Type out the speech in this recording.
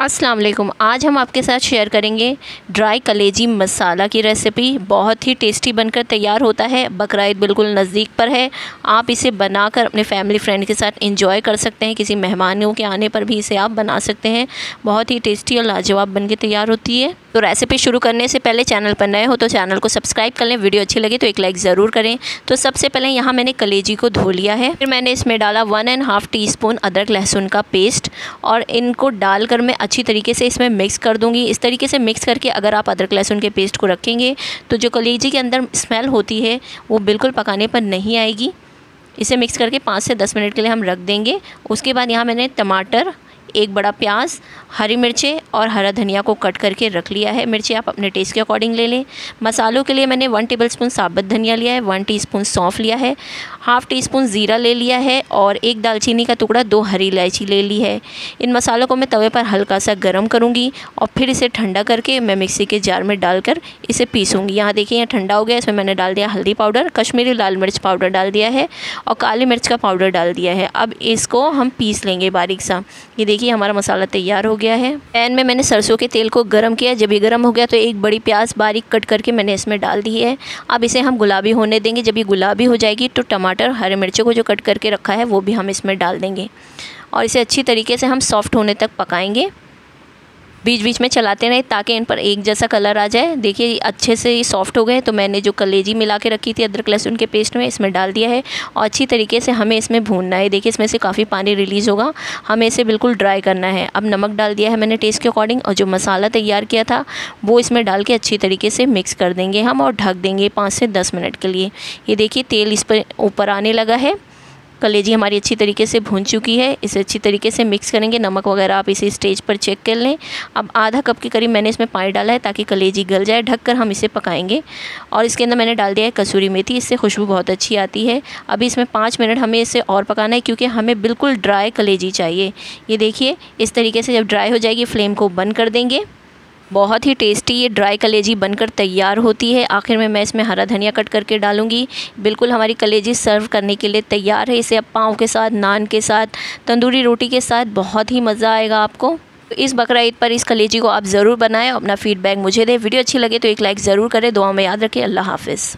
अस्सलाम वालेकुम आज हम आपके साथ शेयर करेंगे ड्राई कलेजी मसाला की रेसिपी बहुत ही टेस्टी बनकर तैयार होता है। बकरा बिल्कुल नज़दीक पर है। आप इसे बनाकर अपने फैमिली फ्रेंड के साथ इंजॉय कर सकते हैं। किसी मेहमानों के आने पर भी इसे आप बना सकते हैं। बहुत ही टेस्टी और लाजवाब बन के तैयार होती है। तो रेसिपी शुरू करने से पहले चैनल पर नए हो तो चैनल को सब्सक्राइब कर लें। वीडियो अच्छी लगे तो एक लाइक ज़रूर करें। तो सबसे पहले यहाँ मैंने कलेजी को धो लिया है। फिर मैंने इसमें डाला one and half teaspoon अदरक लहसुन का पेस्ट और इनको डालकर मैं अच्छी तरीके से इसमें मिक्स कर दूँगी। इस तरीके से मिक्स करके अगर आप अदरक लहसुन के पेस्ट को रखेंगे तो जो कलेजी के अंदर स्मेल होती है, वो बिल्कुल पकाने पर नहीं आएगी। इसे मिक्स करके पाँच से दस मिनट के लिए हम रख देंगे। उसके बाद यहाँ मैंने टमाटर, एक बड़ा प्याज, हरी मिर्चें और हरा धनिया को कट करके रख लिया है। मिर्ची आप अपने टेस्ट के अकॉर्डिंग ले लें। मसालों के लिए मैंने वन टेबल स्पून साबुत धनिया लिया है वन टीस्पून सौंफ लिया है। हाफ़ टी स्पून ज़ीरा ले लिया है और एक दालचीनी का टुकड़ा दो हरी इलायची ले ली है। इन मसालों को मैं तवे पर हल्का सा गर्म करूँगी और फिर इसे ठंडा करके मैं मिक्सी के जार में डालकर इसे पीसूँगी। यहाँ देखिए, यहाँ ठंडा हो गया, इसमें मैंने डाल दिया हल्दी पाउडर, कश्मीरी लाल मिर्च पाउडर डाल दिया है और काली मिर्च का पाउडर डाल दिया है। अब इसको हम पीस लेंगे बारीक सा। ये देखिए, हमारा मसाला तैयार हो गया है। पैन में मैंने सरसों के तेल को गर्म किया। जब ये गर्म हो गया तो एक बड़ी प्याज बारीक कट करके मैंने इसमें डाल दी है। अब इसे हम गुलाबी होने देंगे। जब ये गुलाबी हो जाएगी तो टमाटर हरे मिर्चों को जो कट करके रखा है, वो भी हम इसमें डाल देंगे। और इसे अच्छी तरीके से हम सॉफ्ट होने तक पकाएँगे। बीच बीच में चलाते रहें ताकि इन पर एक जैसा कलर आ जाए। देखिए अच्छे से ये सॉफ्ट हो गए तो मैंने जो कलेजी मिला के रखी थी, अदरक लहसुन के पेस्ट में, इसमें डाल दिया है और अच्छी तरीके से हमें इसमें भूनना है। देखिए, इसमें से काफ़ी पानी रिलीज़ होगा। हमें इसे बिल्कुल ड्राई करना है। अब नमक डाल दिया है मैंने टेस्ट के अकॉर्डिंग और जो मसाला तैयार किया था, वो इसमें डाल के अच्छी तरीके से मिक्स कर देंगे हम और ढक देंगे पाँच से दस मिनट के लिए। ये देखिए, तेल इस पर ऊपर आने लगा है। कलेजी हमारी अच्छी तरीके से भून चुकी है। इसे अच्छी तरीके से मिक्स करेंगे। नमक वगैरह आप इसे स्टेज पर चेक कर लें। अब आधा कप के करीब मैंने इसमें पानी डाला है ताकि कलेजी गल जाए। ढककर हम इसे पकाएँगे। और इसके अंदर मैंने डाल दिया है कसूरी मेथी। इससे खुशबू बहुत अच्छी आती है। अभी इसमें पाँच मिनट हमें इसे और पकाना है क्योंकि हमें बिल्कुल ड्राई कलेजी चाहिए। ये देखिए, इस तरीके से जब ड्राई हो जाएगी फ्लेम को बंद कर देंगे। बहुत ही टेस्टी ये ड्राई कलेजी बनकर तैयार होती है। आखिर में मैं इसमें हरा धनिया कट करके डालूँगी। बिल्कुल हमारी कलेजी सर्व करने के लिए तैयार है। इसे अब पाँव के साथ, नान के साथ, तंदूरी रोटी के साथ बहुत ही मज़ा आएगा आपको। तो इस बकरा ईद पर इस कलेजी को आप ज़रूर बनाएँ अपना फीडबैक मुझे दें। वीडियो अच्छी लगे तो एक लाइक ज़रूर करें। दुआ में याद रखें। अल्लाह हाफिज़।